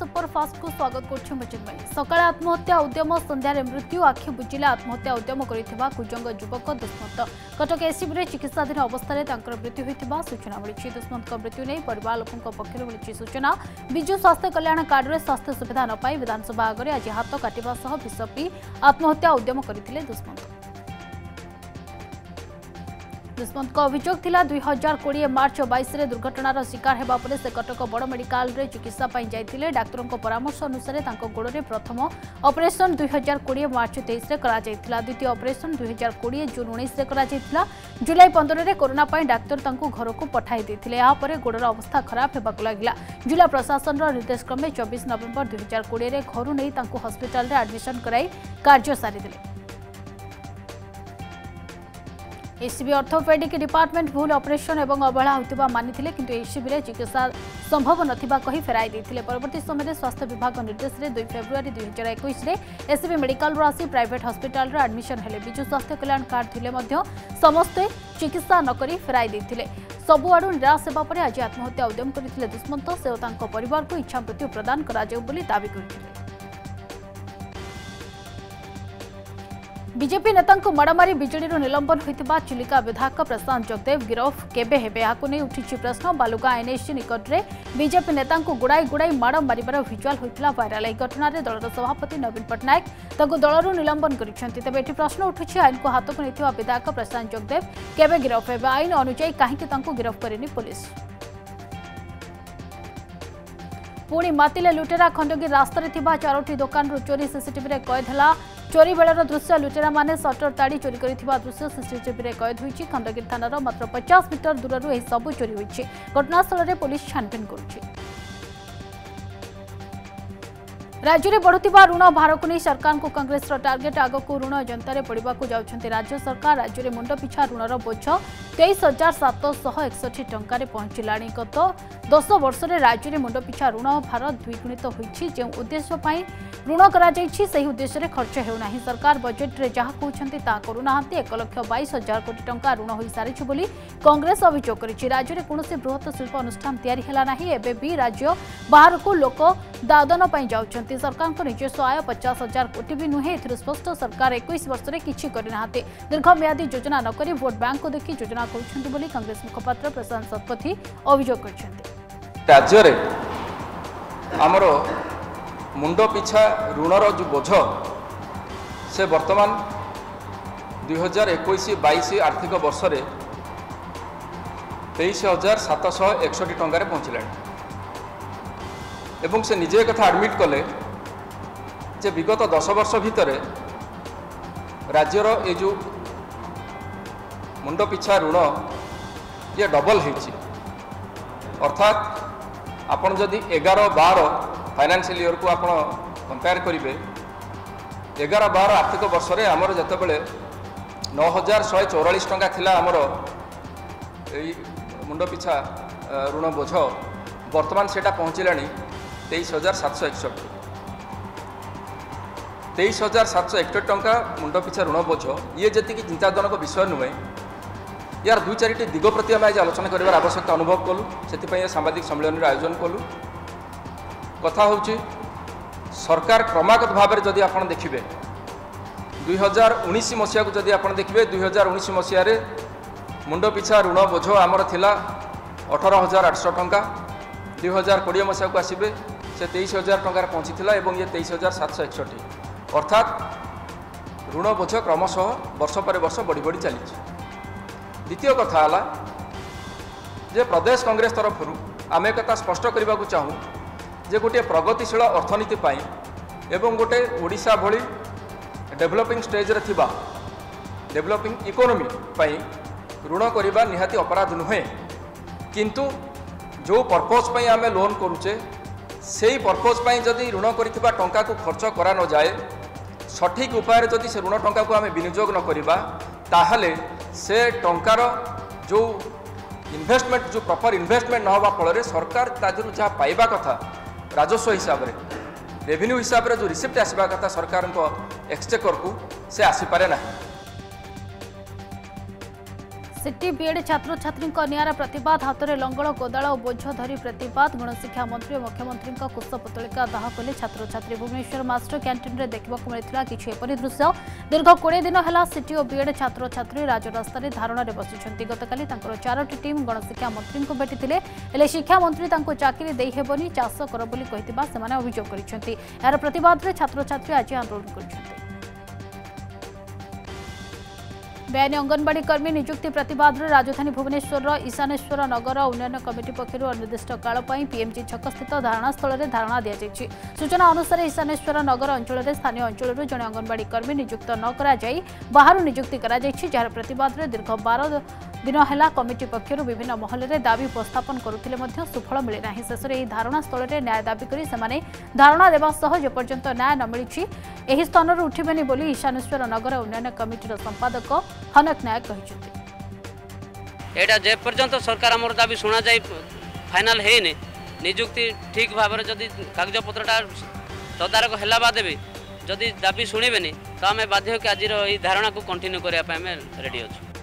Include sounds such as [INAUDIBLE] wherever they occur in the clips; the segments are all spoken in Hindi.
সুপরফাস্ট কু স্বাগত করছু মৃত্যুঞ্জয় সকালে আত্মহত্যা উদ্যম সন্ধ্যার মৃত্যু আখি বুঝিলে আত্মহত্যা উদ্যম করে কুজঙ্গ যুবক দুষ্মন্ত কটক এসিবিরে চিকিৎসাধীন অবস্থায় তাঁর মৃত্যু হয়ে সূচনা মিছে দুষ্মন্ত মৃত্যু নিয়ে পরিবার লোক পক্ষ মিছে সূচনা বিজু স্বাস্থ্য কল্যাণ কার্ডে স্বাস্থ্য সুবিধা নপাই বিধানসভা আগে আজ হাত কাটা সহ বিষ পিই আত্মহত্যা উদ্যম করে দুষ্মন্ত दुष्मंत अभोग था दुई हजार कोड़े मार्च बैस में दुर्घटनार शिकार होगापर से कटक बड़ मेडिका चिकित्सा जाते डाक्तरों परामर्श अनुसार गोड़ में प्रथम अपरेसन दुई हजार कोड़े मार्च तेईस में द्वितीय अपरेसन दुई हजार कोड़े जून उन्नीस जुलाई पंद्रह में कोरोना डाक्तर घर को पठाई यापर गोड़ अवस्था खराब होगा लगला जिला प्रशासन निर्देशक्रमे चबीस नवेम्बर दुई हजार कोड़े घर नहीं हस्पिटाल आडमिशन कर कार्य सारी ଏସ୍ସିବି ଅର୍ଥୋପେଡିକ୍ ଡିପାର୍ଟମେଣ୍ଟ ଭୁଲ ଅପରେସନ୍ ଏବଂ ଅବହେଳା ହେଉଥିବା ମାନିଥିଲେ କିନ୍ତୁ ଏସ୍ସିବିରେ ଚିକିତ୍ସା ସମ୍ଭବ ନଥିବା କହି ଫେରାଇ ଦେଇଥିଲେ ପରବର୍ତ୍ତୀ ସମୟରେ ସ୍ୱାସ୍ଥ୍ୟ ବିଭାଗ ନିର୍ଦ୍ଦେଶରେ ଦୁଇ ଫେବୃଆରୀ ଦୁଇ ହଜାର ଏକୋଇଶରେ ଏସ୍ସିବି ମେଡିକାଲରୁ ଆସି ପ୍ରାଇଭେଟ୍ ହସ୍ପିଟାଲରେ ଆଡମିସନ୍ ହେଲେ ବିଜୁ ସ୍ୱାସ୍ଥ୍ୟ କଲ୍ୟାଣ କାର୍ଡ ଥିଲେ ମଧ୍ୟ ସମସ୍ତେ ଚିକିତ୍ସା ନକରି ଫେରାଇ ଦେଇଥିଲେ ସବୁଆଡ଼ୁ ନିରାଶ ହେବା ପରେ ଆଜି ଆତ୍ମହତ୍ୟା ଉଦ୍ୟମ କରିଥିଲେ ଦୁଷ୍ମନ୍ତ ସେ ଓ ତାଙ୍କ ପରିବାରକୁ ଇଚ୍ଛା ମୃତ୍ୟୁ ପ୍ରଦାନ କରାଯାଉ ବୋଲି ଦାବି କରିଥିଲେ विजेपी नेता मड़मारी विजेड़ निलंबन होता चिलिका विधायक प्रशांत जगदेव गिरफ के यहां उठी प्रश्न बालुगा एनएससी निकट में विजेपी नेता गुड़ाई गुड़ाई मड़ मार भिजुआल होता भाइराल यह घटन दलर सभापति नवीन पट्टनायक दल निलंबन करते प्रश्न उठू आईन को हाथ को नहीं विधायक प्रशांत जगदेव केवे गिरफ्त आईन अनुजाई कहीं गिरफ्त करनी पुलिस ପୁଣି ମାତିଲେ ଲୁଟେରା ଖଣ୍ଡଗିରି ରାସ୍ତାରେ ଥିବା ଚାରୋଟି ଦୋକାନରୁ ଚୋରି ସିସିଟିଭିରେ କଏଦ ହେଲା ଚୋରି ବେଳର ଦୃଶ୍ୟ ଲୁଟେରାମାନେ ସଟର ତାଡ଼ି ଚୋରି କରିଥିବା ଦୃଶ୍ୟ ସିସିଟିଭିରେ କଏଦ ହୋଇଛି ଖଣ୍ଡଗିରି ଥାନାର ମାତ୍ର ପଚାଶ ମିଟର ଦୂରରୁ ଏହି ସବୁ ଚୋରି ହୋଇଛି ଘଟଣାସ୍ଥଳରେ ପୋଲିସ ଛାନଭିନ କରୁଛି રાજ્યરે બઢુતિવા ઋણ ભારકુ નેઈ સરકારકુ કોંગ્રેસર ટાર્ગેટ આગકુ ઋણ જંતરે પડિબાકુ જાઉછંતી રાજ્ય સરકાર રાજ્યરે મુંડ પિછા ઋણર બોજ તેઈસ હજાર સાતશହ એકଷଠି ଟଙ୍କାରେ ପହଞ୍ଚିଲାଣି ଗତ ଦଶ ବର୍ଷରେ ରାଜ୍ୟରେ ମୁଣ୍ଡପିଛା ଋଣ ଭାର ଦ୍ୱିଗୁଣିତ ହୋଇଛି ଯେଉଁ ଉଦ୍ଦେଶ୍ୟ ପାଇଁ ଋଣ କରାଯାଇଛି ସେହି ଉଦ୍ଦେଶ୍ୟରେ ଖର୍ଚ୍ଚ ହେଉନାହିଁ ସରକାର ବଜେଟ୍ରେ ଯାହା କହୁଛନ୍ତି ତାହା କରୁନାହାନ୍ତି ଏକ ଲକ୍ଷ ବାଇଶ ହଜାର କୋଟି ଟଙ୍କା ଋଣ ହୋଇସାରିଛି ବୋଲି କଂଗ୍ରେସ ଅଭିଯୋଗ କରିଛି ରାଜ୍ୟରେ କୌଣସି ବୃହତ ଶିଳ୍ପ ଅନୁଷ୍ଠାନ ତିଆରି ହେଲା ନାହିଁ ଏବେ ବି ରାଜ୍ୟ ବାହାରକୁ ଲୋକ ଦାଦନ ପାଇଁ ଯାଉଛନ୍ତି ମୋଦି ସରକାରଙ୍କ ନିଜ ସହାୟ ପଚାଶ ହଜାର କୋଟି ବି ନୁହେଁ ଏଥିରୁ ସ୍ପଷ୍ଟ ସରକାର ଏକୋଇଶ ବର୍ଷରେ କିଛି କରିନାହାନ୍ତି ଦୀର୍ଘମିଆଦୀ ଯୋଜନା ନକରି ଭୋଟ ବ୍ୟାଙ୍କକୁ ଦେଖି ଯୋଜନା କରୁଛନ୍ତି ବୋଲି କଂଗ୍ରେସ ମୁଖପାତ୍ର ପ୍ରଶାନ୍ତ ଶତପଥୀ ଅଭିଯୋଗ କରିଛନ୍ତି ରାଜ୍ୟରେ ଆମର ମୁଣ୍ଡ ପିଛା ଋଣର ଯେଉଁ ବୋଝ ସେ ବର୍ତ୍ତମାନ ଦୁଇହଜାର ଏକୋଇଶ ବାଇଶ ଆର୍ଥିକ ବର୍ଷରେ ତେଇଶ ହଜାର ସାତଶହ ଏକଷଠି ଟଙ୍କାରେ ପହଞ୍ଚିଲାଣି ଏବଂ ସେ ନିଜେ କଥା ଆଡ଼ମିଟ୍ କଲେ যে বিগত দশ বর্ষ ভিতরে রাজ্যর এ যে মুন্ড পিছা ঋণ ইয়ে ডবল হয়েছে অর্থাৎ আপনার যদি এগার বার ফাইনান্সিয়াল ইয়রকু আপনার কম্পেয়ার করবে এগার বার আর্থিক বর্ষে আমার যেতবে নয় হাজার শহে চৌরাশ টাকা লা আমার এই মুন্ড পিছা ঋণ বোঝ বর্তমান সেটা পৌঁছলা তেইশ হাজার সাতশো একষট্টি তেইশ হাজার সাতশো একষট্টি টঙ্কা মুন্ড পিছা ঋণ বোঝ ইয়ে যেত চিন্তাজনক বিষয় নুহে ইয়ার দুই চারিটি দিগ প্রতি আমি আজ আলোচনা করবার আবশ্যকতা অনুভব কলু সেপাই সাংবাদিক সম্মিলনীর আয়োজন কলু কথা হচ্ছে সরকার ক্রমাগত ভাবে যদি আপনার দেখবে দুই হাজার উনিশ মশিয়াকে যদি আপনার দেখবে দুই হাজার উনিশ মশিয়ার মুন্ড পিছা ঋণ বোঝ আমার লা অঠর হাজার আটশো টঙ্কা দুই হাজার কোড়িয়ে মশিয়াকে আসবে সে তেইশ হাজার টঙ্কার পৌঁছি এবং ইয়ে তেইশ হাজার সাতশো একষট্টি অর্থাৎ ঋণ বোঝ ক্রমশ বর্ষ পরে বর্ষ বড়ি বড়ি চালিছে দ্বিতীয় কথা হল যে প্রদেশ কংগ্রেস তরফর আমি একথা স্পষ্ট করা চাহু যে গোটি প্রগতিশীল অর্থনীতি পাই এবং গোটে ওড়শা ভি ডেভেলপিং স্টেজে থাকা ডেভেলপিং ইকোনোমি পাই ঋণ করা নিহতি অপরাধ নুহে কিন্তু যে পর্পজ পাই আমি লোন করুছে সেই পর্পজ পাই যদি ঋণ করে টাকা খরচ করা নযায় সঠিক উপায়ে যদি সে ঋণ টঙ্কা আমি বিনিযোগ নকরা তাহলে সে টঙ্কার যে ইনভেস্টমেন্ট যে প্রপর ইনভেস্টমেন্ট নহবা ফলরে সরকার তাদের যা পাইবা কথা রাজস্ব হিসাবে রেভিনিউ হিসাবে যে রিসিপ্ট আসবা কথা সরকারক এক্সচেকরকু সে আসিপারে না ସିଟି ବିଏଡ୍ ଛାତ୍ରଛାତ୍ରୀଙ୍କ ନିଆରା ପ୍ରତିବାଦ ହାତରେ ଲଙ୍ଗଳ କୋଦାଳ ଓ ବୋଝ ଧରି ପ୍ରତିବାଦ ଗଣଶିକ୍ଷା ମନ୍ତ୍ରୀ ଓ ମୁଖ୍ୟମନ୍ତ୍ରୀଙ୍କ କୁଶ ପୁତଳିକା ଦାହ କଲେ ଛାତ୍ରଛାତ୍ରୀ ଭୁବନେଶ୍ୱର ମାଷ୍ଟର କ୍ୟାଣ୍ଟିନ୍ରେ ଦେଖିବାକୁ ମିଳିଥିଲା କିଛି ଏପରି ଦୃଶ୍ୟ ଦୀର୍ଘ କୋଡ଼ିଏ ଦିନ ହେଲା ସିଟି ଓ ବିଏଡ୍ ଛାତ୍ରଛାତ୍ରୀ ରାଜରାସ୍ତାରେ ଧାରଣାରେ ବସିଛନ୍ତି ଗତକାଲି ତାଙ୍କର ଚାରୋଟି ଟିମ୍ ଗଣଶିକ୍ଷା ମନ୍ତ୍ରୀଙ୍କୁ ଭେଟିଥିଲେ ହେଲେ ଶିକ୍ଷାମନ୍ତ୍ରୀ ତାଙ୍କୁ ଚାକିରି ଦେଇହେବନି ଚାଷ କର ବୋଲି କହିଥିବା ସେମାନେ ଅଭିଯୋଗ କରିଛନ୍ତି ଏହାର ପ୍ରତିବାଦରେ ଛାତ୍ରଛାତ୍ରୀ ଆଜି ଆନ୍ଦୋଳନ କରିଛନ୍ତି বেআইন অঙ্গনবাড়ি কর্মী নিযুক্তি প্রতবাদে রাজধানী ভুবনেশ্বর ঈশানেশ্বর নগর উন্নয়ন কমিটি পক্ষ অনির্দিষ্ট কাল পিএমজি ছকস্থিত ধারণাস্থলের ধারণা দিয়েছে সূচনা অনুসারে ঈশানেশ্বর নগর অঞ্চলের স্থানীয় অঞ্চলর জনে অঙ্গনবাড়ি কর্মী নিযুক্ত নকরাই বাহার নিযুক্তি করা যার প্রতবাদে দীর্ঘ বার দিন হল কমিটি পক্ষ বিভিন্ন মহলের দাবি উপস্থাপন করুলে সুফল মিলে না শেষে এই ধারণাস্থলের ন্যায় দাবি করে সে ধারণা দেওয়া সহ যেপর্যন্ত ন্যায় ন মিছে এই স্থানর উঠবেনি বলে ঈশানেশ্বর নগর উন্নয়ন কমিটির সম্পাদক ହନକ ନାୟକ କହିଛନ୍ତି ଏଇଟା ଯେପର୍ଯ୍ୟନ୍ତ ସରକାର ଆମର ଦାବି ଶୁଣାଯାଇ ଫାଇନାଲ୍ ହେଇନି ନିଯୁକ୍ତି ଠିକ୍ ଭାବରେ ଯଦି କାଗଜପତ୍ରଟା ତଦାରଖ ହେଲା ବାଦେ ବି ଯଦି ଦାବି ଶୁଣିବେନି ତ ଆମେ ବାଧ୍ୟ କି ଆଜିର ଏଇ ଧାରଣାକୁ କଣ୍ଟିନ୍ୟୁ କରିବା ପାଇଁ ଆମେ ରେଡ଼ି ଅଛୁ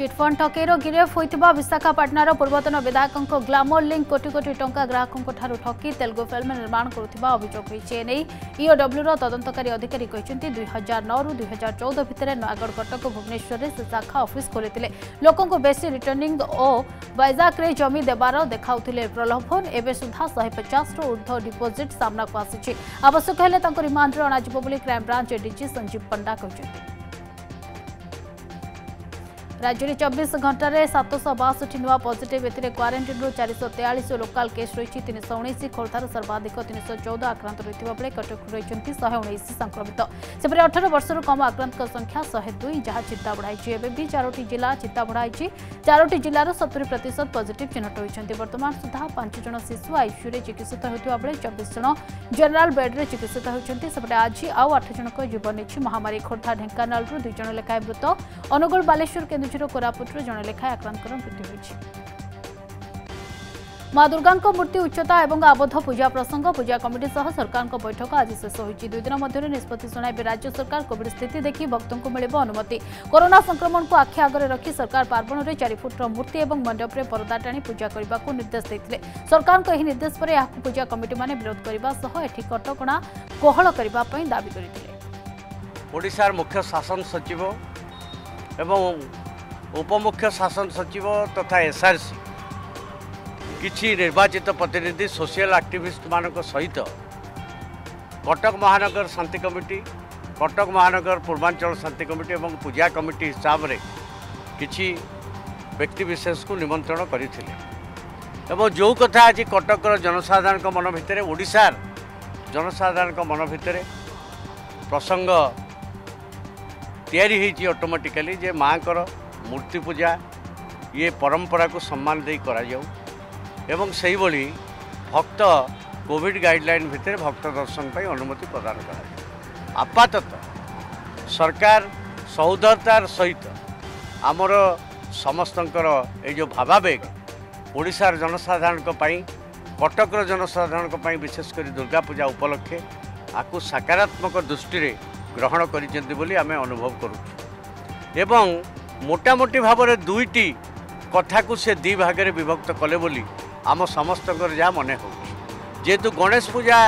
चिटफंड ठकै गिरफ होता विशाखापाटनार पूर्वतन विधायकको ग्लामर लिंक कोटि कोटी टा ठू ठुि तेलुगु फिल्म निर्माण गर्ुला अभोग इओडब्ल्युर तदंतकारी अधिकारी दुई हजार नौ दुई हजार चौदह भितर नयगढ कटक से शाखा अफिस खोलिएले लोक बेसी और वैजाक्र जमी देवार देखाउँदै प्रलोभन एवं सुधा शहे पचास ऊर्ध डिपोजिट सामनाको आवश्यक क्राइमब्रांच रिमाणले संजीव पंडा कहते हैं રાજ્યની ચોવીસ ઘંટારે સાતશો બાસઠી નુઆ પોઝિટિવ એથી ક્વારેન્ટીન્રુ ચારિશો તેયાળીશ લોકાલ કેસ રહી તીનશો ઉણેશ ખୋର୍ଦ୍ଧାର ସର୍ବାଧିକ ତିନିଶହ ଚଉଦ ଆକ୍ରାନ୍ତ ରହିଥିବା ବେଳେ କଟକରୁ ରହିଛନ୍ତି ଶହେ ଉଣେଇଶ ସଂକ୍ରମିତ ସେପରି ଅଠର ବର୍ଷରୁ କମ୍ ଆକ୍ରାନ୍ତଙ୍କ ସଂଖ୍ୟା ଶହେ ଦୁଇ ଯାହା ଚିନ୍ତା ବଢ଼ାଇଛି ଏବେ ବି ଚାରୋଟି ଜିଲ୍ଲା ଚିନ୍ତା ବଢ଼ାଇଛି ଚାରୋଟି ଜିଲ୍ଲାର ସତୁରି ପ୍ରତିଶତ ପଜିଟିଭ୍ ଚିହ୍ନଟ ହୋଇଛନ୍ତି ବର୍ତ୍ତମାନ ସୁଦ୍ଧା ପାଞ୍ଚ ଜଣ ଶିଶୁ ଆଇସିୟୁରେ ଚିକିତ୍ସିତ ହେଉଥିବା ବେଳେ ଚବିଶ ଜଣ ଜେନେରାଲ ବେଡ୍ରେ ଚିକିତ୍ସିତ ହେଉଛନ୍ତି ସେପଟେ ଆଜି ଆଉ ଆଠ ଜଣଙ୍କ ଜୀବନ ନେଇଛି ମହାମାରୀ ଖୋର୍ଦ୍ଧା ଢେଙ୍କାନାଳରୁ ଦୁଇ ଜଣ ଲେଖାଏଁ ମୃତ ଅନୁଗୁଳ ବାଲେଶ୍ୱର କେନ୍ଦୁଝର କେନ୍ଦୁଝର ଓ କୋରାପୁଟରୁ ଜଣେ ଲେଖାଏଁ ଆକ୍ରାନ୍ତଙ୍କର ମୃତ୍ୟୁ ହୋଇଛି ମା ଦୁର୍ଗାଙ୍କ ମୂର୍ତ୍ତି ଉଚ୍ଚତା ଏବଂ ଆବଦ୍ଧ ପୂଜା ପ୍ରସଙ୍ଗ ପୂଜା କମିଟି ସହ ସରକାରଙ୍କ ବୈଠକ ଆଜି ଶେଷ ହୋଇଛି ଦୁଇଦିନ ମଧ୍ୟରେ ନିଷ୍ପତ୍ତି ଶୁଣାଇବେ ରାଜ୍ୟ ସରକାର କୋଭିଡ୍ ସ୍ଥିତି ଦେଖି ଭକ୍ତଙ୍କୁ ମିଳିବ ଅନୁମତି କରୋନା ସଂକ୍ରମଣକୁ ଆଖି ଆଗରେ ରଖି ସରକାର ପାର୍ବଣରେ ଚାରି ଫୁଟର ମୂର୍ତ୍ତି ଏବଂ ମଣ୍ଡପରେ ପରଦା ଟାଣି ପୂଜା କରିବାକୁ ନିର୍ଦ୍ଦେଶ ଦେଇଥିଲେ ସରକାରଙ୍କ ଏହି ନିର୍ଦ୍ଦେଶ ପରେ ଏହାକୁ ପୂଜା କମିଟିମାନେ ବିରୋଧ କରିବା ସହ ଏଠି କଟକଣା କୋହଳ କରିବା ପାଇଁ ଦାବି କରିଥିଲେ ଓଡ଼ିଶାର ଉପମୁଖ୍ୟ ଶାସନ ସଚିବ ତଥା ଏସ୍ଆର୍ସି କିଛି ନିର୍ବାଚିତ ପ୍ରତିନିଧି ସୋସିଆଲ ଆକ୍ଟିଭିଷ୍ଟମାନଙ୍କ ସହିତ କଟକ ମହାନଗର ଶାନ୍ତି କମିଟି କଟକ ମହାନଗର ପୂର୍ବାଞ୍ଚଳ ଶାନ୍ତି କମିଟି ଏବଂ ପୂଜା କମିଟି ହିସାବରେ କିଛି ବ୍ୟକ୍ତିବିଶେଷକୁ ନିମନ୍ତ୍ରଣ କରିଥିଲେ ଏବଂ ଯେଉଁ କଥା ଆଜି କଟକର ଜନସାଧାରଣଙ୍କ ମନ ଭିତରେ ଓଡ଼ିଶାର ଜନସାଧାରଣଙ୍କ ମନ ଭିତରେ ପ୍ରସଙ୍ଗ ତିଆରି ହୋଇଛି ଅଟୋମେଟିକାଲି ଯେ ମାଆଙ୍କର ମୂର୍ତ୍ତି ପୂଜା ଇଏ ପରମ୍ପରାକୁ ସମ୍ମାନ ଦେଇ କରାଯାଉ ଏବଂ ସେହିଭଳି ଭକ୍ତ କୋଭିଡ଼ ଗାଇଡ଼ଲାଇନ୍ ଭିତରେ ଭକ୍ତ ଦର୍ଶନ ପାଇଁ ଅନୁମତି ପ୍ରଦାନ କରାଯାଉ ଆପାତତଃ ସରକାର ସୌଦରତାର ସହିତ ଆମର ସମସ୍ତଙ୍କର ଏଇ ଯେଉଁ ଭାବାବେଗ ଓଡ଼ିଶାର ଜନସାଧାରଣଙ୍କ ପାଇଁ କଟକର ଜନସାଧାରଣଙ୍କ ପାଇଁ ବିଶେଷ କରି ଦୁର୍ଗାପୂଜା ଉପଲକ୍ଷେ ଆକୁ ସାକାରାତ୍ମକ ଦୃଷ୍ଟିରେ ଗ୍ରହଣ କରିଛନ୍ତି ବୋଲି ଆମେ ଅନୁଭବ କରୁଛୁ ଏବଂ ମୋଟାମୋଟି ଭାବରେ ଦୁଇଟି କଥାକୁ ସେ ଦୁଇ ଭାଗରେ ବିଭକ୍ତ କଲେ ବୋଲି ଆମ ସମସ୍ତଙ୍କର ଯାହା ମନେ ହେଉଛି ଯେହେତୁ ଗଣେଶ ପୂଜା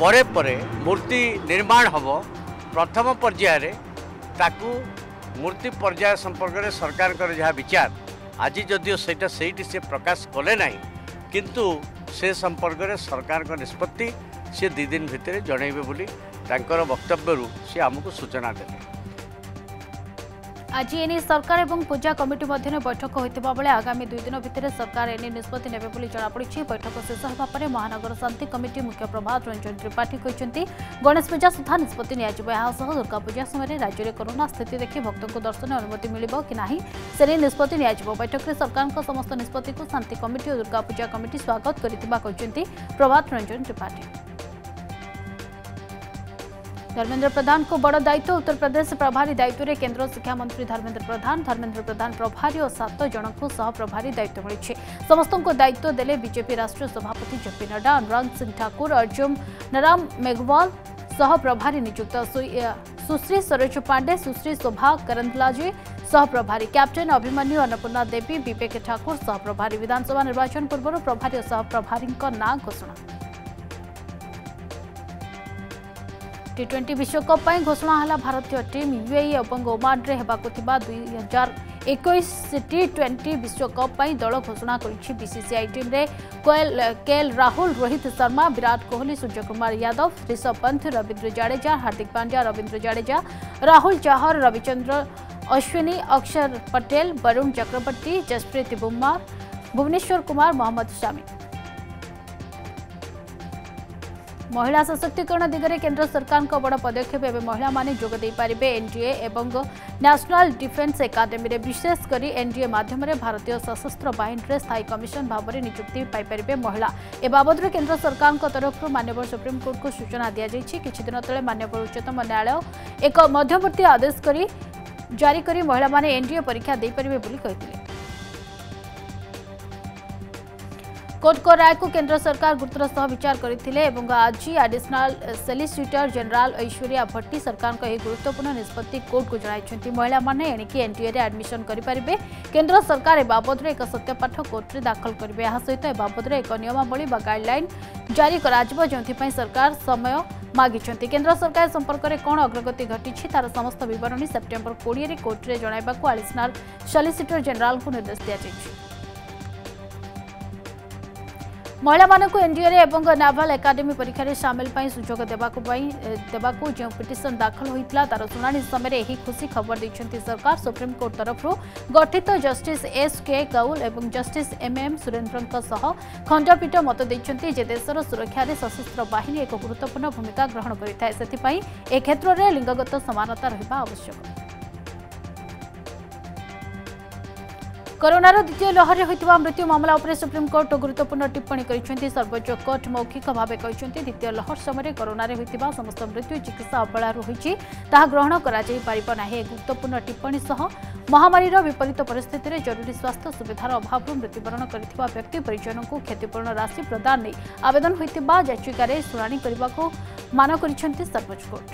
ପରେ ପରେ ମୂର୍ତ୍ତି ନିର୍ମାଣ ହେବ ପ୍ରଥମ ପର୍ଯ୍ୟାୟରେ ତାକୁ ମୂର୍ତ୍ତି ପର୍ଯ୍ୟାୟ ସମ୍ପର୍କରେ ସରକାରଙ୍କର ଯାହା ବିଚାର ଆଜି ଯଦିଓ ସେଇଟା ସେଇଠି ସେ ପ୍ରକାଶ କଲେ ନାହିଁ କିନ୍ତୁ ସେ ସମ୍ପର୍କରେ ସରକାରଙ୍କ ନିଷ୍ପତ୍ତି ସେ ଦୁଇ ଦିନ ଭିତରେ ଜଣେଇବେ ବୋଲି ତାଙ୍କର ବକ୍ତବ୍ୟରୁ ସେ ଆମକୁ ସୂଚନା ଦେଲେ आज एने सरकार और पूजा कमिटी मध्य बैठक होता बेले आगामी दुई दिन भितर सरकार एने निष्पत्ति ने जमापड़ बैठक शेष होगा पर महानगर शांति कमिटी मुख्य प्रभात रंजन त्रिपाठी गणेश पूजा सुधा निष्पत्ति यहसह दुर्गा पूजा समय राज्य में कोरोना स्थित देखि भक्तों दर्शन अनुमति मिले कि से नहीं निष्पत्ति बैठक में सरकार समस्त निष्पत्ति शांति कमिटी और दुर्गा पूजा कमिटी स्वागत करवा प्रभात रंजन त्रिपाठी धर्मेंद्र प्रधान को बड़ दायित्व उत्तर प्रदेश प्रभारी दायित्व केन्द्र शिक्षामंत्री धर्मेन्द्र प्रधान धर्मेन्द्र प्रधान प्रभारी और सात जन को प्रभारी दायित्व मिली समस्त दायित्व देले बीजेपी राष्ट्रीय सभापति जेपी नड्डा अनुराग सिंह ठाकुर अर्जुन नराम मेघवाल सह प्रभारी नियुक्त सुश्री सरोज पांडे सुश्री शोभा करंदलाजी सह प्रभारी कैप्टेन अभिमन्यु अन्नपूर्णा देवी विवेक ठाकुर सह प्रभारी विधानसभा निर्वाचन पूर्व प्रभारी और सह प्रभारी ना घोषणा टी ट्वेंटी विश्वकप घोषणा है भारतीय टीम यूएई और ओमाने होगा दुई हजार एक टी ट्वेंटी विश्वकप दल घोषणा करसीसीआई टीम कोएल केएल राहुल रोहित शर्मा विराट कोहली सूर्य कुमार यादव ऋषभ पंत रवींद्र जाडेजा हार्दिक पांड्या रवींद्र जाडेजा राहुल चाहर रविचंद्र अश्विनी अक्षर पटेल वरुण चक्रवर्ती जसप्रीत बुम्मा भुवनेश्वर कुमार मोहम्मद शामी ମହିଳା ସଶକ୍ତିକରଣ ଦିଗରେ କେନ୍ଦ୍ର ସରକାରଙ୍କ ବଡ଼ ପଦକ୍ଷେପ ଏବେ ମହିଳାମାନେ ଯୋଗ ଦେଇପାରିବେ ଏନ୍ଡିଏ ଏବଂ ନ୍ୟାସନାଲ୍ ଡିଫେନ୍ସ ଏକାଡେମୀରେ ବିଶେଷ କରି ଏନ୍ଡିଏ ମାଧ୍ୟମରେ ଭାରତୀୟ ସଶସ୍ତ୍ର ବାହିନୀରେ ସ୍ଥାୟୀ କମିଶନ ଭାବରେ ନିଯୁକ୍ତି ପାଇପାରିବେ ମହିଳା ଏ ବାବଦରେ କେନ୍ଦ୍ର ସରକାରଙ୍କ ତରଫରୁ ମାନ୍ୟବର ସୁପ୍ରିମକୋର୍ଟକୁ ସୂଚନା ଦିଆଯାଇଛି କିଛିଦିନ ତଳେ ମାନ୍ୟବର ଉଚ୍ଚତମ ନ୍ୟାୟାଳୟ ଏକ ମଧ୍ୟବର୍ତ୍ତୀ ଆଦେଶ କରି ଜାରି କରି ମହିଳାମାନେ ଏନ୍ଡିଏ ପରୀକ୍ଷା ଦେଇପାରିବେ ବୋଲି କହିଥିଲେ कोर्टों राय को केंद्र सरकार गुरुतर सह विचार करते आज additional solicitor general Aishwarya Bhati सरकार का एक गुरुत्वपूर्ण निष्पत्ति कोर्ट को जन महिला एणिकी एनटीए रे एडमिशन करेंगे केन्द्र सरकार ए बाबद एक सत्यपाठ कोर्ट में दाखल करेंगे यहां सहित ए बाबद एक निमावल गाइडलैन जारी हो सरकार समय मागिंट केन्द्र सरकार संपर्क में कौन अग्रगति घटी तार समस्त बरणी सेप्टेम्बर कोड़े कोर्ट में जनवाक आडिशनाल सलीसीटर जेनेल को निर्देश दिया ମହିଳାମାନଙ୍କୁ ଏନ୍ଡିଏରେ ଏବଂ ନାଭାଲ ଏକାଡେମୀ ପରୀକ୍ଷାରେ ସାମିଲ ପାଇଁ ସୁଯୋଗ ଦେବାକୁ ପାଇଁ ଦେବାକୁ ଯେଉଁ ପିଟିସନ ଦାଖଲ ହୋଇଥିଲା ତାର ଶୁଣାଣି ସମୟରେ ଏହି ଖୁସି ଖବର ଦେଇଛନ୍ତି ସରକାର ସୁପ୍ରିମକୋର୍ଟ ତରଫରୁ ଗଠିତ ଜଷ୍ଟିସ୍ ଏସ୍ କେ କୌଲ ଏବଂ ଜଷ୍ଟିସ୍ ଏମ୍ ଏମ୍ ସୁରେନ୍ଦ୍ରଙ୍କ ସହ ଖଣ୍ଡପୀଠ ମତ ଦେଇଛନ୍ତି ଯେ ଦେଶର ସୁରକ୍ଷାରେ ସଶସ୍ତ୍ର ବାହିନୀ ଏକ ଗୁରୁତ୍ୱପୂର୍ଣ୍ଣ ଭୂମିକା ଗ୍ରହଣ କରିଥାଏ ସେଥିପାଇଁ ଏ କ୍ଷେତ୍ରରେ ଲିଙ୍ଗଗତ ସମାନତା ରହିବା ଆବଶ୍ୟକ করোনার দ্বিতীয় লহরে হয়েছে মৃত্যু মামলা উপরে সুপ্রিমকোর্ট গুরুত্বপূর্ণ টিপ্পণী করেছেন সর্বোচ্চ কোর্ট মৌখিক ভাবে কিন্তু দ্বিতীয় লহর সময় করোনার হয়েছে সমস্ত মৃত্যু চিকিৎসা অবহেলার রয়েছে তাহা গ্রহণ করা পারিব না গুরুত্বপূর্ণ টিপ্পণী সহ মহামারীর বিপরীত পরিস্থিতিতে জরুরি স্বাস্থ্য সুবিধার অভাবর মৃত্যুবরণ করে ব্যক্তি পরিজনক ক্ষতিপূরণ রাশি প্রদান নেই আবেদন হয়ে যাচিকার শুনানি করা মান করেছেন সর্বোচ্চ কোর্ট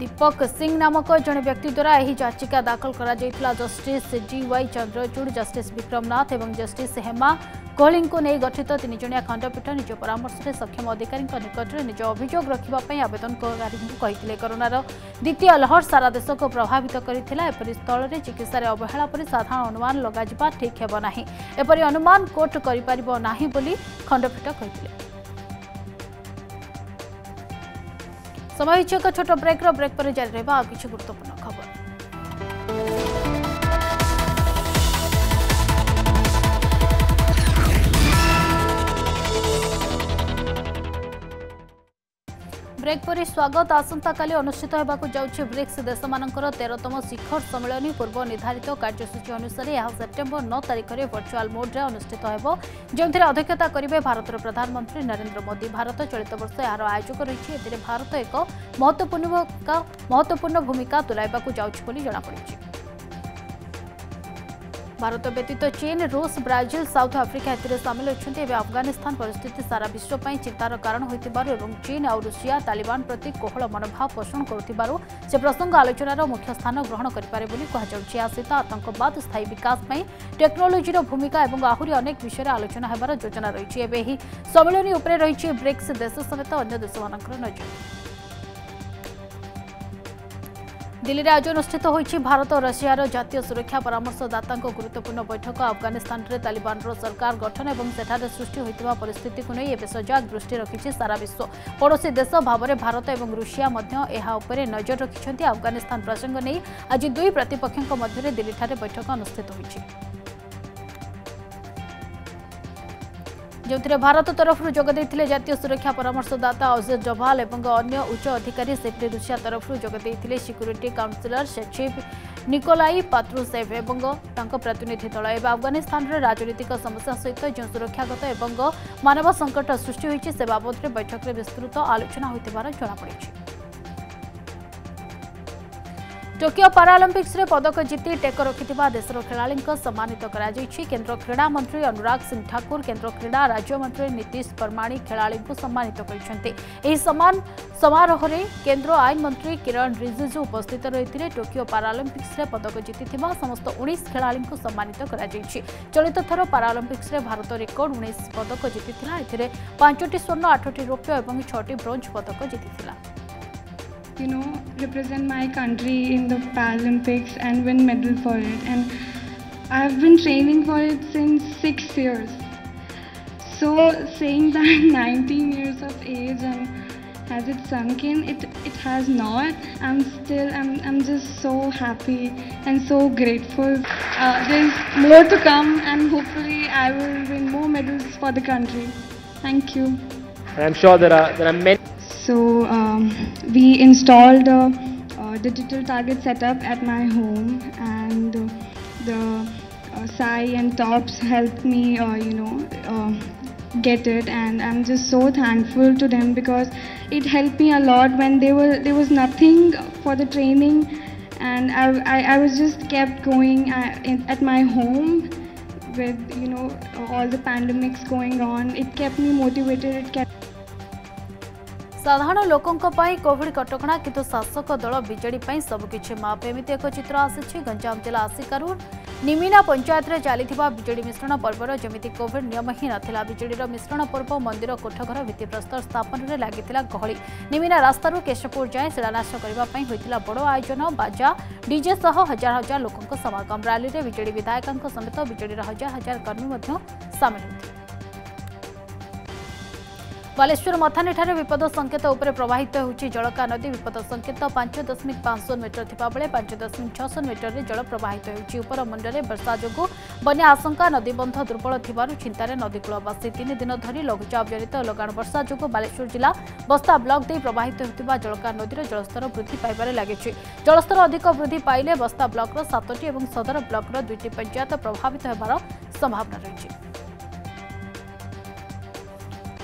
ଦୀପକ ସିଂ ନାମକ ଜଣେ ବ୍ୟକ୍ତି ଦ୍ୱାରା ଏହି ଯାଚିକା ଦାଖଲ କରାଯାଇଥିଲା justice D Y Chandrachud justice Vikram Nath ଏବଂ ଜଷ୍ଟିସ୍ ହେମା କୋହଲିଙ୍କୁ ନେଇ ଗଠିତ ତିନିଜଣିଆ ଖଣ୍ଡପୀଠ ନିଜ ପରାମର୍ଶରେ ସକ୍ଷମ ଅଧିକାରୀଙ୍କ ନିକଟରେ ନିଜ ଅଭିଯୋଗ ରଖିବା ପାଇଁ ଆବେଦନକାରୀଙ୍କୁ କହିଥିଲେ କରୋନାର ଦ୍ୱିତୀୟ ଲହର ସାରା ଦେଶକୁ ପ୍ରଭାବିତ କରିଥିଲା ଏପରି ସ୍ଥଳରେ ଚିକିତ୍ସାରେ ଅବହେଳା ପରେ ସାଧାରଣ ଅନୁମାନ ଲଗାଯିବା ଠିକ୍ ହେବ ନାହିଁ ଏପରି ଅନୁମାନ କୋର୍ଟ କରିପାରିବ ନାହିଁ ବୋଲି ଖଣ୍ଡପୀଠ କହିଥିଲେ ସମୟ ହୋଇଛି ଏକ ଛୋଟ ବ୍ରେକ୍ର ବ୍ରେକ୍ ପରେ ଜାରି ରହିବ ଆଉ କିଛି ଗୁରୁତ୍ୱପୂର୍ଣ୍ଣ ଖବର ବ୍ରେକ୍ ପରେ ସ୍ୱାଗତ ଆସନ୍ତାକାଲି ଅନୁଷ୍ଠିତ ହେବାକୁ ଯାଉଛି ବ୍ରିକ୍ସ ଦେଶମାନଙ୍କର ତେରତମ ଶିଖର ସମ୍ମିଳନୀ ପୂର୍ବ ନିର୍ଦ୍ଧାରିତ କାର୍ଯ୍ୟସୂଚୀ ଅନୁସାରେ ଏହା ସେପ୍ଟେମ୍ବର ନଅ ତାରିଖରେ ଭର୍ଚୁଆଲ୍ ମୋଡ୍ରେ ଅନୁଷ୍ଠିତ ହେବ ଯେଉଁଥିରେ ଅଧ୍ୟକ୍ଷତା କରିବେ ଭାରତର ପ୍ରଧାନମନ୍ତ୍ରୀ ନରେନ୍ଦ୍ର ମୋଦି ଭାରତ ଚଳିତ ବର୍ଷ ଏହାର ଆୟୋଜକ ରହିଛି ଏଥିରେ ଭାରତ ଏକ ମହତ୍ୱପୂର୍ଣ୍ଣ ଭୂମିକା ତୁଲାଇବାକୁ ଯାଉଛି ବୋଲି ଜଣାପଡ଼ିଛି ভারত ব্যতীত চীন রুষ ব্রাজিল সাউথ আফ্রিকা এতে সামিল অনেক এবে আফগানিস্তান পরিস্থিতি সারা বিশ্ব চিন্তার কারণ হয়েছিল এবং চীন আউ রুষিয়া তালিবান প্রতি কোহল মনোভাব পোষণ করুবার সে প্রসঙ্গ আলোচনার মুখ্য স্থান গ্রহণ করে কুহযাচ্ছে এ সহ আতঙ্কবাদ স্থায়ী বিকাশ টেকনোলোজির ভূমিকা এবং আহরি অনেক বিষয়ে আলোচনা হবার যোজনা রয়েছে এবে এই সম্মিলনী উপরে রয়েছে ব্রিক্স দেশ সমেত অন্য দেশ নজর ଦିଲ୍ଲୀରେ ଆଜି ଅନୁଷ୍ଠିତ ହୋଇଛି ଭାରତ ରଷିଆର ଜାତୀୟ ସୁରକ୍ଷା ପରାମର୍ଶଦାତାଙ୍କ ଗୁରୁତ୍ୱପୂର୍ଣ୍ଣ ବୈଠକ ଆଫଗାନିସ୍ତାନରେ ତାଲିବାନର ସରକାର ଗଠନ ଏବଂ ସେଠାରେ ସୃଷ୍ଟି ହୋଇଥିବା ପରିସ୍ଥିତିକୁ ନେଇ ଏବେ ସଜାଗ ଦୃଷ୍ଟି ରଖିଛି ସାରା ବିଶ୍ୱ ପଡ଼ୋଶୀ ଦେଶ ଭାବରେ ଭାରତ ଏବଂ ରୁଷିଆ ମଧ୍ୟ ଏହା ଉପରେ ନଜର ରଖିଛନ୍ତି ଆଫଗାନିସ୍ତାନ ପ୍ରସଙ୍ଗ ନେଇ ଆଜି ଦୁଇ ପ୍ରତିପକ୍ଷଙ୍କ ମଧ୍ୟରେ ଦିଲ୍ଲୀଠାରେ ବୈଠକ ଅନୁଷ୍ଠିତ ହୋଇଛି ଯେଉଁଥିରେ ଭାରତ ତରଫରୁ ଯୋଗ ଦେଇଥିଲେ ଜାତୀୟ ସୁରକ୍ଷା ପରାମର୍ଶଦାତା ଅଜୟ ଡୋଭାଲ ଏବଂ ଅନ୍ୟ ଉଚ୍ଚ ଅଧିକାରୀ ସେଫ୍ଟି ରୁଷିଆ ତରଫରୁ ଯୋଗ ଦେଇଥିଲେ ସିକ୍ୟୁରିଟି କାଉନସିଲର ସଚିବ ନିକୋଲାଇ ପାତ୍ରୁସେଭ ଏବଂ ତାଙ୍କ ପ୍ରତିନିଧି ଦଳ ଏବେ ଆଫଗାନିସ୍ତାନରେ ରାଜନୈତିକ ସମସ୍ୟା ସହିତ ଯେଉଁ ସୁରକ୍ଷାଗତ ଏବଂ ମାନବ ସଂକଟ ସୃଷ୍ଟି ହୋଇଛି ସେ ବାବଦରେ ବୈଠକରେ ବିସ୍ତୃତ ଆଲୋଚନା ହୋଇଥିବାର ଜଣାପଡ଼ିଛି टोकियो रे पदक जीति टेक रितिसर खेला सम्मानित केन्द्र क्रीडा मंत्री अनुराग सिंह ठाकुर केन्द्र क्रीडा नीतीश परमाणी खेला सम्मानित सम्मान समारोहरी केन्द्र मंत्री किरण रिजिजू उपस्थित र टोकियो रे पदक जीति समस्त उन्नाइस चलित सम्मा चलथर रे भारत रेकर्ड उन्नीस पदक जीति एँटी स्वर्ण आठटी रौप्य और छ ब्रोन्ज पदक जीति you know, represent my country in the Paralympics and win medal for it. And I've been training for it since six years. So saying [LAUGHS] that 19 years of age and has it sunk in? It it has not. I'm still I'm I'm just so happy and so grateful. Uh, there's more to come, and hopefully I will win more medals for the country. Thank you. I'm sure there are there are many. So. Uh, um, we installed a, a, digital target setup at my home and the uh, Sai and Tops helped me, uh, you know, uh, get it and I'm just so thankful to them because it helped me a lot when there, were, there was nothing for the training and I, I, I was just kept going at, uh, at my home with you know all the pandemics going on it kept me motivated it kept ସାଧାରଣ ଲୋକଙ୍କ ପାଇଁ କୋଭିଡ୍ କଟକଣା କିନ୍ତୁ ଶାସକ ଦଳ ବିଜେଡି ପାଇଁ ସବୁକିଛି ମାପ ଏମିତି ଏକ ଚିତ୍ର ଆସିଛି ଗଞ୍ଜାମ ଜିଲ୍ଲା ଆସିକାରୁ ନିମିନା ପଞ୍ଚାୟତରେ ଚାଲିଥିବା ବିଜେଡି ମିଶ୍ରଣ ପର୍ବର ଯେମିତି କୋଭିଡ୍ ନିୟମ ହିଁ ନଥିଲା ବିଜେଡିର ମିଶ୍ରଣ ପର୍ବ ମନ୍ଦିର କୋଠଘର ଭିତ୍ତିପ୍ରସ୍ତର ସ୍ଥାପନରେ ଲାଗିଥିଲା ଗହଳି ନିମିନା ରାସ୍ତାରୁ କେଶପୁର ଯାଏଁ ଶିଳାନ୍ୟାସ କରିବା ପାଇଁ ହୋଇଥିଲା ବଡ଼ ଆୟୋଜନ ବାଜା ଡିଜେ ସହ ହଜାର ହଜାର ଲୋକଙ୍କ ସମାଗମ ରାଲିରେ ବିଜେଡି ବିଧାୟକଙ୍କ ସମେତ ବିଜେଡିର ହଜାର ହଜାର କର୍ମୀ ମଧ୍ୟ ସାମିଲ ହୋଇଥିଲେ ବାଲେଶ୍ୱର ମଥାନିଠାରେ ବିପଦ ସଙ୍କେତ ଉପରେ ପ୍ରବାହିତ ହେଉଛି ଜଳକା ନଦୀ ବିପଦ ସଙ୍କେତ ପାଞ୍ଚ ଦଶମିକ ପାଞ୍ଚଶହ ମିଟର ଥିବାବେଳେ ପାଞ୍ଚ ଦଶମିକ ଛଅଶହ ମିଟରରେ ଜଳ ପ୍ରବାହିତ ହେଉଛି ଉପରମୁଣ୍ଡରେ ବର୍ଷା ଯୋଗୁଁ ବନ୍ୟା ଆଶଙ୍କା ନଦୀବନ୍ଧ ଦୁର୍ବଳ ଥିବାରୁ ଚିନ୍ତାରେ ନଦୀକୂଳବାସୀ ତିନି ଦିନ ଧରି ଲଘୁଚାପ ଜନିତ ଲଗାଣ ବର୍ଷା ଯୋଗୁଁ ବାଲେଶ୍ୱର ଜିଲ୍ଲା ବସ୍ତା ବ୍ଲକ ଦେଇ ପ୍ରବାହିତ ହେଉଥିବା ଜଳକା ନଦୀର ଜଳସ୍ତର ବୃଦ୍ଧି ପାଇବାରେ ଲାଗିଛି ଜଳସ୍ତର ଅଧିକ ବୃଦ୍ଧି ପାଇଲେ ବସ୍ତା ବ୍ଲକର ସାତଟି ଏବଂ ସଦର ବ୍ଲକର ଦୁଇଟି ପଞ୍ଚାୟତ ପ୍ରଭାବିତ ହେବାର ସମ୍ଭାବନା ରହିଛି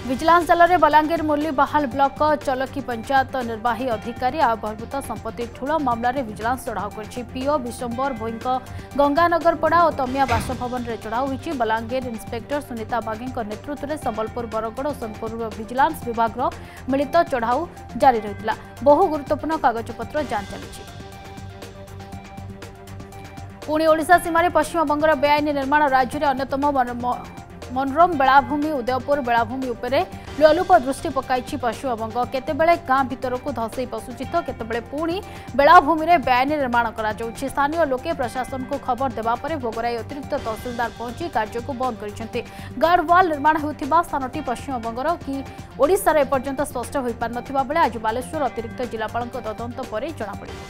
ଭିଜିଲାନ୍ସ ଜାଲରେ ବଲାଙ୍ଗୀର ମୁର୍ଲିବାହାଲ ବ୍ଲକ ଚଲକି ପଞ୍ଚାୟତ ନିର୍ବାହୀ ଅଧିକାରୀ ଆଉ ବହିର୍ଭୂତ ସମ୍ପତ୍ତି ଠୁଳ ମାମଲାରେ ଭିଜିଲାନ୍ସ ଚଢ଼ାଉ କରିଛି ପିଓ ବିଶ୍ୱମ୍ବର ଭୋଇଙ୍କ ଗଙ୍ଗାନଗରପଡ଼ା ଓ ତମିଆ ବାସଭବନରେ ଚଢ଼ାଉ ହୋଇଛି ବଲାଙ୍ଗୀର ଇନ୍ସପେକ୍ଟର ସୁନିତା ବାଗେଙ୍କ ନେତୃତ୍ୱରେ ସମ୍ବଲପୁର ବରଗଡ଼ ଓ ସୋନପୁର ଭିଜିଲାନ୍ସ ବିଭାଗର ମିଳିତ ଚଢ଼ାଉ ଜାରି ରହିଥିଲା ବହୁ ଗୁରୁତ୍ୱପୂର୍ଣ୍ଣ କାଗଜପତ୍ର ଯାଞ୍ଚ ଚାଲିଛି ପୁଣି ଓଡ଼ିଶା ସୀମାରେ ପଶ୍ଚିମବଙ୍ଗର ବେଆଇନ ନିର୍ମାଣ ରାଜ୍ୟରେ ଅନ୍ୟତମ ମନୋରମ ବେଳାଭୂମି ଉଦୟପୁର ବେଳାଭୂମି ଉପରେ ଲୋଲୁପ ଦୃଷ୍ଟି ପକାଇଛି ପଶ୍ଚିମବଙ୍ଗ କେତେବେଳେ ଗାଁ ଭିତରକୁ ଧସେଇ ପଶୁଛି ତ କେତେବେଳେ ପୁଣି ବେଳାଭୂମିରେ ବେଆଇନ ନିର୍ମାଣ କରାଯାଉଛି ସ୍ଥାନୀୟ ଲୋକେ ପ୍ରଶାସନକୁ ଖବର ଦେବା ପରେ ଭୋଗରାଇ ଅତିରିକ୍ତ ତହସିଲଦାର ପହଞ୍ଚି କାର୍ଯ୍ୟକୁ ବନ୍ଦ କରିଛନ୍ତି ଗାର୍ଡୱାଲ ନିର୍ମାଣ ହେଉଥିବା ସ୍ଥାନଟି ପଶ୍ଚିମବଙ୍ଗର କି ଓଡ଼ିଶାର ଏପର୍ଯ୍ୟନ୍ତ ସ୍ପଷ୍ଟ ହୋଇପାରିନଥିବା ବେଳେ ଆଜି ବାଲେଶ୍ୱର ଅତିରିକ୍ତ ଜିଲ୍ଲାପାଳଙ୍କ ତଦନ୍ତ ପରେ ଜଣାପଡ଼ିବ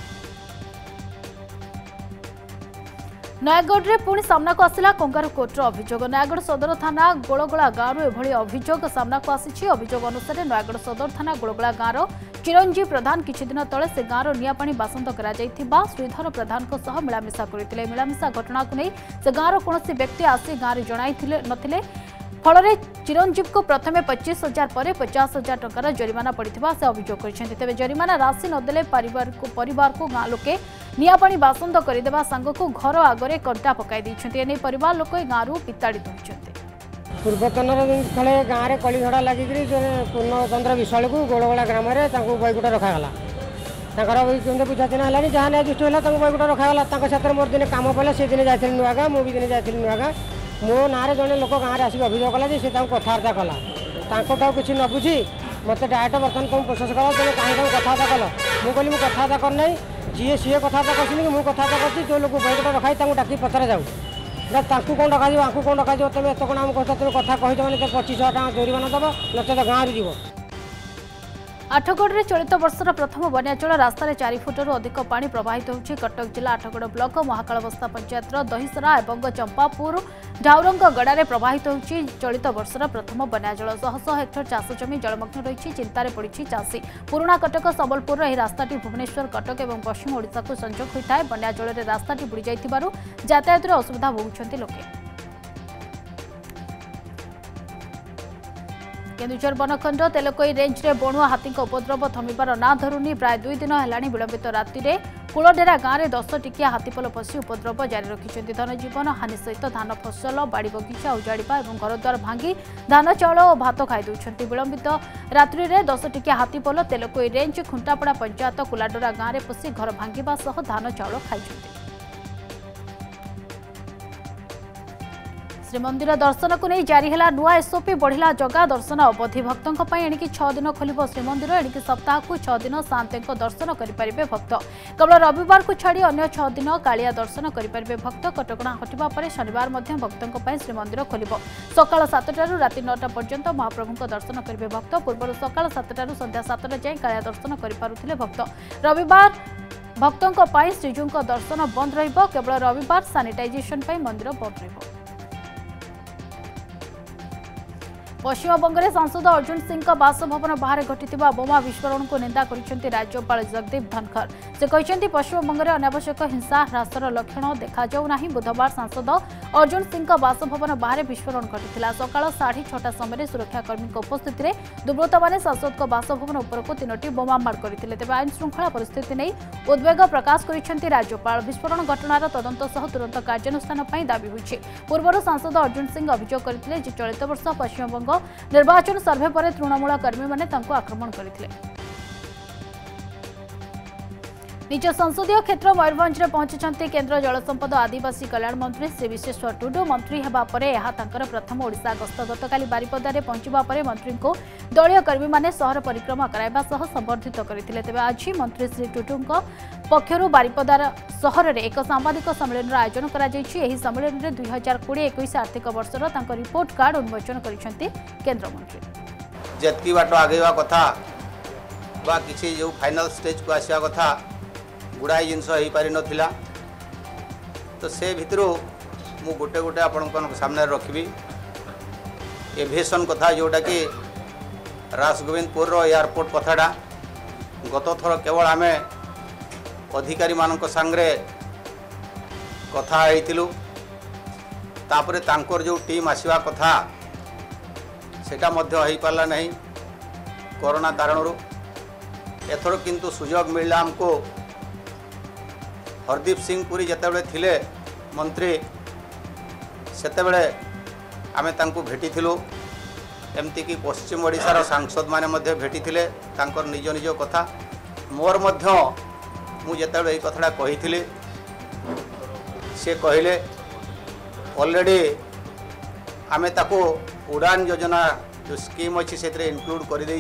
नयगढ़ में पुणी सामना को आसला कंगारू कोर्टर अभोग नयगढ़ सदर थाना गोलगोला गांव एभली अभोग आसी अभोग अनुसार नयगढ़ सदर थाना गोलगोला गांव चिरंजीव प्रधान किसी दिन तेज से गांव निियापा बासंद कर श्रीधर प्रधान मिलामिशा कर मिलामिशा घटना को नहीं से गांव कौन व्यक्ति आसी गांव में जन फल चिरंजीव को प्रथम पचीस हजार पर पचास हजार टकर जरिमाना पड़ता से अभोग करते तेज जरिमाना राशि नदे पर गांव लोके নিয়াপাণি বাসন্ত করিদেবা সাঙ্গকু ঘর আগরে কর্দা পকাই দিয়েছেন এনে পরিবার লোক এই গাঁরু বিতাড়িত হয়েছেন পূর্বতনর थे গাঁরে কলিঝড়া লাগিকি জনে পূর্ণচন্দ্র বিশালকু গোলগোলা গ্রামে তাঁকু বইকুটা রখাগলা ତାଙ୍କର କେମିତି ବୁଝାଚିନା ହେଲାନି ଯାହା ନ୍ୟାୟଦୃଷ୍ଟି ହେଲା ତାଙ୍କୁ ବୈକୁଣ୍ଠ ରଖାଗଲା ତାଙ୍କ ସାଥିରେ ମୋର ଦିନେ କାମ ପଡ଼ିଲା ସେ ଦିନେ ଯାଇଥିଲି ନୂଆଗାଁ ମୁଁ ବି ଦିନେ ଯାଇଥିଲି ନୂଆଗାଁ ମୋ ନାଁରେ ଜଣେ ଲୋକ ଗାଁରେ ଆସିକି ଅଭିଯୋଗ କଲା ଯେ ସେ ତାଙ୍କୁ କଥାବାର୍ତ୍ତା କଲା ତାଙ୍କଠାରୁ କିଛି ନ ବୁଝି ମୋତେ ଡାଇରେକ୍ଟ ବର୍ତ୍ତମାନ ତୁମ ପ୍ରୋସେସ୍ କଲା ତେଣୁ କାହିଁକି ତାଙ୍କୁ କଥାବାର୍ତ୍ତା କଲ ମୁଁ କହିଲି ମୁଁ କଥାବାର୍ତ୍ତା କରିନାହିଁ ଯିଏ ସିଏ କଥାବାର୍ତ୍ତା କରୁଛନ୍ତି କି ମୁଁ କଥାବାର୍ତ୍ତା କରୁଛି ଯେଉଁ ଲୋକ ବହିକଟା ରଖାଇ ତାଙ୍କୁ ଡାକି ପଚରା ଯାଉ ନା ତାଙ୍କୁ କ'ଣ ରଖାଯିବ ଆଙ୍କୁ କ'ଣ ରଖାଯିବ ତୁମେ ଏତେ କ'ଣ ଆମ କଥା ତୁମେ କଥା କହିଛ ମାନେ ପଚିଶ ହଜାର ଟଙ୍କା ଜୋରିମାନା ଦେବ ନଚେତ ଗାଁରୁ ଯିବ ଆଠଗଡ଼ରେ ଚଳିତ ବର୍ଷର ପ୍ରଥମ ବନ୍ୟାଜଳ ରାସ୍ତାରେ ଚାରି ଫୁଟରୁ ଅଧିକ ପାଣି ପ୍ରବାହିତ ହେଉଛି କଟକ ଜିଲ୍ଲା ଆଠଗଡ଼ ବ୍ଲକ ମହାକାଳବସ୍ତା ପଞ୍ଚାୟତର ଦହିସରା ଏବଂ ଚମ୍ପାପୁର ଢାଉରଙ୍ଗ ଗଡ଼ାରେ ପ୍ରବାହିତ ହେଉଛି ଚଳିତ ବର୍ଷର ପ୍ରଥମ ବନ୍ୟାଜଳ ଶହ ଶହ ହେକ୍ଟର ଚାଷ ଜମି ଜଳମଗ୍ନ ରହିଛି ଚିନ୍ତାରେ ପଡ଼ିଛି ଚାଷୀ ପୁରୁଣା କଟକ ସମ୍ବଲପୁରର ଏହି ରାସ୍ତାଟି ଭୁବନେଶ୍ୱର କଟକ ଏବଂ ପଶ୍ଚିମ ଓଡ଼ିଶାକୁ ସଂଯୋଗ ହୋଇଥାଏ ବନ୍ୟାଜଳରେ ରାସ୍ତାଟି ବୁଡ଼ିଯାଇଥିବାରୁ ଯାତାୟାତରେ ଅସୁବିଧା ଭୋଗୁଛନ୍ତି ଲୋକେ কেন্দুঝর বনখণ্ড তেলকই রেঞ্জে বণুয়া হাতী উপদ্রব থমিবার না ধরুনি প্রায় দুই দিন হল বিলম্বিত রাতে কূলডেরা গাঁরে দশ টিকিয়া হাতীপল পশি উপদ্রব জারি রাখি ধনজীবন হানি সহ ধান ফসল বাড়ি বগিচা উজাড়া এবং ঘরদ্বার ভাঙ্গি ধান চাউল ও ভাত খাইদেছেন বিলম্বিত রাত্রে দশ টিকিয়া হাতীপল তেলকই রেঞ্জ খুঁটাপড়া পঞ্চায়েত কুলাডোরা গাঁরে পশি ঘর ভাঙ্গা সহ ধান চাউল খাইছেন ଶ୍ରୀମନ୍ଦିର ଦର୍ଶନକୁ ନେଇ ଜାରି ହେଲା ନୂଆ ଏସ୍ଓପି ବଢ଼ିଲା ଜଗା ଦର୍ଶନ ଅବଧି ଭକ୍ତଙ୍କ ପାଇଁ ଏଣିକି ଛଅ ଦିନ ଖୋଲିବ ଶ୍ରୀମନ୍ଦିର ଏଣିକି ସପ୍ତାହକୁ ଛଅ ଦିନ ସାନ୍ତେଙ୍କ ଦର୍ଶନ କରିପାରିବେ ଭକ୍ତ କେବଳ ରବିବାରକୁ ଛାଡ଼ି ଅନ୍ୟ ଛଅ ଦିନ କାଳିଆ ଦର୍ଶନ କରିପାରିବେ ଭକ୍ତ କଟକଣା ହଟିବା ପରେ ଶନିବାର ମଧ୍ୟ ଭକ୍ତଙ୍କ ପାଇଁ ଶ୍ରୀମନ୍ଦିର ଖୋଲିବ ସକାଳ ସାତଟାରୁ ରାତି ନଅଟା ପର୍ଯ୍ୟନ୍ତ ମହାପ୍ରଭୁଙ୍କ ଦର୍ଶନ କରିବେ ଭକ୍ତ ପୂର୍ବରୁ ସକାଳ ସାତଟାରୁ ସନ୍ଧ୍ୟା ସାତଟା ଯାଏଁ କାଳିଆ ଦର୍ଶନ କରିପାରୁଥିଲେ ଭକ୍ତ ରବିବାର ଭକ୍ତଙ୍କ ପାଇଁ ଶ୍ରୀଜୀଉଙ୍କ ଦର୍ଶନ ବନ୍ଦ ରହିବ କେବଳ ରବିବାର ସାନିଟାଇଜେସନ ପାଇଁ ମନ୍ଦିର ବନ୍ଦ ରହିବ পশ্চিমবঙ্গের সাংসদ অর্জুন সিং বাসভবন বাহারে ঘটি বোমা বিস্ফোরণক নিন্দা করেছেন রাজ্যপাল জগদীপ ধনখর সে কিন্তু পশ্চিমবঙ্গের অনাবশ্যক হিংসা হ্রাসর লক্ষণ দেখাযাও না বুধবার সাংসদ অর্জুন সিং বাসভবন বাহারে বিস্ফোরণ ঘটি সকাল সাড়ে ছটা সময় সুরক্ষাকর্মী উপস্থিতি দুর্বৃত্ত মানে সাংসদ বাসভবন উপরক তিনোটি বোমামাড় করে তবে আইন শৃঙ্খলা পরিস্থিতি নিয়ে উদ্বেগ প্রকাশ করেছেন রাজ্যপাল বিস্ফোরণ ঘটনার তদন্ত সহ তুরন্ত কার্যানুষ্ঠান দাবি হয়েছে পূর্ব সাংসদ অর্জুন সিং অভিযোগ করে যে চলিত বর্ষ পশ্চিমবঙ্গ निर्वाचन सर्भे पर तृणमूल कर्मी आक्रमण करते ନିଜ ସଂସଦୀୟ କ୍ଷେତ୍ର ମୟୂରଭଞ୍ଜରେ ପହଞ୍ଚିଛନ୍ତି କେନ୍ଦ୍ର ଜଳସମ୍ପଦ ଆଦିବାସୀ କଲ୍ୟାଣ ମନ୍ତ୍ରୀ ଶ୍ରୀ ବିଶ୍ୱେଶ୍ୱର ଟୁଡୁ ମନ୍ତ୍ରୀ ହେବା ପରେ ଏହା ତାଙ୍କର ପ୍ରଥମ ଓଡ଼ିଶା ଗସ୍ତ ଗତକାଲି ବାରିପଦାରେ ପହଞ୍ଚିବା ପରେ ମନ୍ତ୍ରୀଙ୍କୁ ଦଳୀୟ କର୍ମୀମାନେ ସହର ପରିକ୍ରମା କରାଇବା ସହ ସମ୍ବର୍ଦ୍ଧିତ କରିଥିଲେ ତେବେ ଆଜି ମନ୍ତ୍ରୀ ଶ୍ରୀ ଟୁଡୁଙ୍କ ପକ୍ଷରୁ ବାରିପଦାର ସହରରେ ଏକ ସାମ୍ବାଦିକ ସମ୍ମିଳନୀର ଆୟୋଜନ କରାଯାଇଛି ଏହି ସମ୍ମିଳନୀରେ ଦୁଇ ହଜାର କୋଡ଼ିଏ ଏକୋଇଶ ଆର୍ଥିକ ବର୍ଷର ତାଙ୍କ ରିପୋର୍ଟ କାର୍ଡ ଉନ୍ମୋଚନ କରିଛନ୍ତି କେନ୍ଦ୍ରମନ୍ତ୍ରୀ ଯେତିକି ବାଟ ଆଗେଇବା କଥା ବା କିଛି ଯେଉଁ ଫାଇନାଲ ଷ୍ଟେଜକୁ ଆସିବା କଥା गुड़ाए जिनस ना तो से भितर मु गोटे गोटे आपण रखी एभिएसन कथा जोटा कि राजगोविंदपुर एयारपोर्ट कथाटा गत थर केवल आम अधिकारी सांगे कथु तापर तर जो टीम आसवा कथा सेटापारा नहीं कोरोना कारण एथर कितु सुजोग मिलला आमको हरदीप सिंह पुरी जिते थिले मंत्री से आम तुम भेटी एमती कि पश्चिम ओडार सांसद मैंने भेटी निज निज कथा मोर मध्य मुझे ये कथा कही सी कहले अलरेडी आम उड़ान योजना जो स्कीम अच्छी से इनक्लूड कर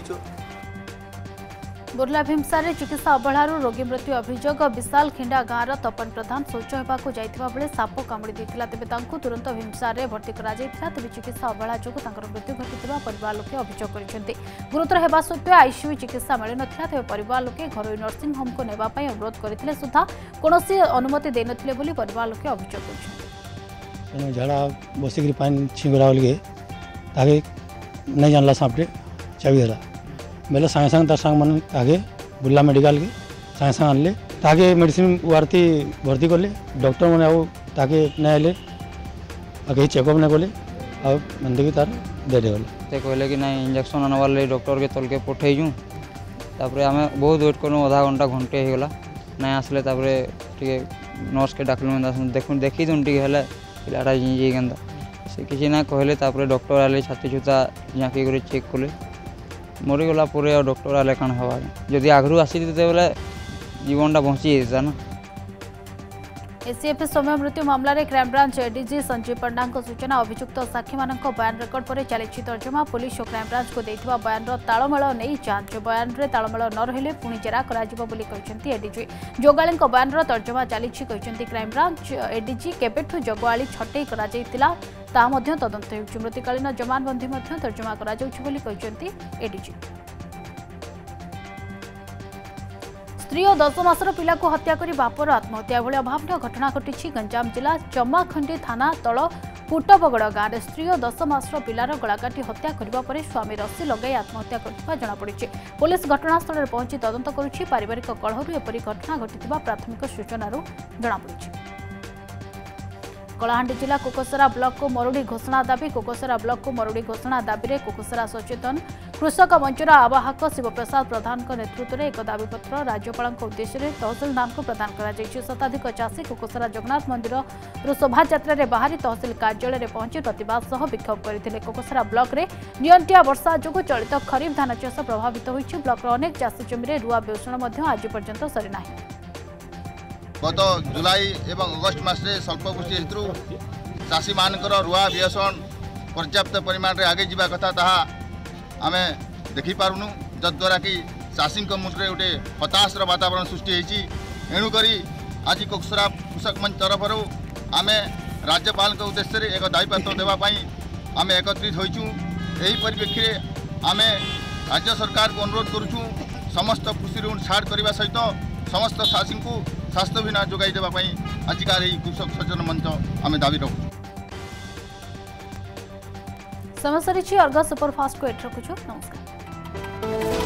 बुर्ला भीमसारे चिकित्सा अवहार रोगी मृत्यु अभोग विशाल खिंडा गांव तपन प्रधान शौच होगाक जाइए साप कामुड़ी तेज तुरंत भीमसारे भर्ती कर तेज चिकित्सा अवहला जो मृत्यु घटी पर लोके अभोग कर गुतर होगा सत्वे आईसीयू चिकित्सा मिल ना तेज पर लोके घर नर्सींग होम को ने अनुरोध करते सुधा कौन अनुमति देन पर लोके अभोग कर झाड़ा बसिक नहीं जानला सांपटे चाबी बोले सागे सांगे तार सांग मन आगे बुल्ला मेडिकल के सांगे सांग आनले ताके मेडिसिन वारती भर्ती कले डॉक्टर मैंने आओ ताके नए आगे चेकअप नहीं कोले अब मंदिर की तार दे दे बोले ते कोले कि ना इंजेक्शन आने वाले डॉक्टर के तल के पोटे ही जूं तापरे बहुत वेट करूं आधा घंटा घंटे ही गला ना आसले तापरे ठीक नर्स के डॉक्टर में दस देखूं देखी तो उन्हीं के से किसी ना कोहले तापरे डॉक्टर आले छाती छुता यहाँ की चेक कले মরিগলা পরে আর ডক্টর আলে আলেকান হওয়ার যদি আগ্রহ আসি যেতে বেলে জীবনটা বঞ্চি যেত না এসিএফ সৌম্য মৃত্যু মামলায় ক্রাইমব্রাঞ্চ এডিজি সঞ্জীব পণ্ডাঙ্ক সূচনা অভিযুক্ত সাক্ষীমানক বয়ান রেকর্ড পরে চালিছি তর্জমা পুলিশ ও ক্রাইমব্রাঞ্চকু দেইথিবা বয়ানর তালমেল নেই যাঞ্চ বয়ানরে তালমেল ন রহিলে পুনি জেরা করাযিব বলি କହିଛନ୍ତି এডিজি যোগালীଙ୍କ বয়ানর তর্জমা চালিছি କହିଛନ୍ତି ক্রাইমব্রাঞ্চ এডিজি কেবেঠু যোগালী ছটেই করাଯାଇଥିଲା ତାହା ମଧ୍ୟ ତଦନ୍ତ ହେଉଛି ମୃତ୍ୟୁକାଳୀନ ଜମାନବନ୍ଦୀ ମଧ୍ୟ ତର୍ଜମା କରାଯାଉଛି ବୋଲି କହିଛନ୍ତି ଏଡିଜି ସ୍ତ୍ରୀ ଓ ଦଶ ମାସର ପିଲାକୁ ହତ୍ୟା କରି ବାପର ଆତ୍ମହତ୍ୟା ଏଭଳି ଅଭାବନୀୟ ଘଟଣା ଘଟିଛି ଗଞ୍ଜାମ ଜିଲ୍ଲା ଚମାଖଣ୍ଡି ଥାନା ତଳ କୁଟବଗଡ଼ ଗାଁରେ ସ୍ତ୍ରୀ ଓ ଦଶ ମାସର ପିଲାର ଗଳାକାଟି ହତ୍ୟା କରିବା ପରେ ସ୍ୱାମୀ ରସି ଲଗାଇ ଆତ୍ମହତ୍ୟା କରିଥିବା ଜଣାପଡ଼ିଛି ପୁଲିସ୍ ଘଟଣାସ୍ଥଳରେ ପହଞ୍ଚି ତଦନ୍ତ କରୁଛି ପାରିବାରିକ କଳହରୁ ଏପରି ଘଟଣା ଘଟିଥିବା ପ୍ରାଥମିକ ସୂଚନାରୁ ଜଣାପଡ଼ିଛି କଳାହାଣ୍ଡି ଜିଲ୍ଲା କୋକସରା ବ୍ଲକକୁ ମରୁଡ଼ି ଘୋଷଣା ଦାବି କୋକସରା ବ୍ଲକକୁ ମରୁଡ଼ି ଘୋଷଣା ଦାବିରେ କୋକସରା ସଚେତନ କୃଷକ ମଞ୍ଚର ଆବାହକ ଶିବପ୍ରସାଦ ପ୍ରଧାନଙ୍କ ନେତୃତ୍ୱରେ ଏକ ଦାବିପତ୍ର ରାଜ୍ୟପାଳଙ୍କ ଉଦ୍ଦେଶ୍ୟରେ ତହସିଲଦାରଙ୍କୁ ପ୍ରଦାନ କରାଯାଇଛି ଶତାଧିକ ଚାଷୀ କୋକସରା ଜଗନ୍ନାଥ ମନ୍ଦିରରୁ ଶୋଭାଯାତ୍ରାରେ ବାହାରି ତହସିଲ କାର୍ଯ୍ୟାଳୟରେ ପହଞ୍ଚି ପ୍ରତିବାଦ ସହ ବିକ୍ଷୋଭ କରିଥିଲେ କୋକସରା ବ୍ଲକରେ ନିଅଣ୍ଟିଆ ବର୍ଷା ଯୋଗୁଁ ଚଳିତ ଖରିଫ ଧାନ ଚାଷ ପ୍ରଭାବିତ ହୋଇଛି ବ୍ଲକର ଅନେକ ଚାଷୀ ଜମିରେ ରୁଆ ବେଉଷଣ ମଧ୍ୟ ଆଜି ପର୍ଯ୍ୟନ୍ତ ସରିନାହିଁ ଗତ ଜୁଲାଇ ଏବଂ ଅଗଷ୍ଟ ମାସରେ ସ୍ୱଳ୍ପ ବୃଷ୍ଟି ହେତୁ ଚାଷୀମାନଙ୍କର ରୁଆ ବିହସନ ପର୍ଯ୍ୟାପ୍ତ ପରିମାଣରେ ଆଗେଇ ଯିବା କଥା ତାହା ଆମେ ଦେଖିପାରୁନୁ ଯଦ୍ୱାରା କି ଚାଷୀଙ୍କ ମୁଣ୍ଡରେ ଗୋଟେ ହତାଶର ବାତାବରଣ ସୃଷ୍ଟି ହୋଇଛି ଏଣୁକରି ଆଜି କୋକସରା କୃଷକ ମଞ୍ଚ ତରଫରୁ ଆମେ ରାଜ୍ୟପାଳଙ୍କ ଉଦ୍ଦେଶ୍ୟରେ ଏକ ଦାୟୀପତ୍ର ଦେବା ପାଇଁ ଆମେ ଏକତ୍ରିତ ହୋଇଛୁ ଏହି ପରିପ୍ରେକ୍ଷୀରେ ଆମେ ରାଜ୍ୟ ସରକାରକୁ ଅନୁରୋଧ କରୁଛୁ ସମସ୍ତ କୃଷି ଋଣ ଛାଡ଼ କରିବା ସହିତ ସମସ୍ତ ଚାଷୀଙ୍କୁ ସ୍ୱାସ୍ଥ୍ୟ ବୀମା ଯୋଗାଇ ଦେବା ପାଇଁ ଆଜିକାର ଏହି କୃଷକ ସଚେତନ ମଞ୍ଚ ଆମେ ଦାବି ରଖୁଛୁ समय सरी अर्गस सुपरफास्ट को एट रखु नमस्कार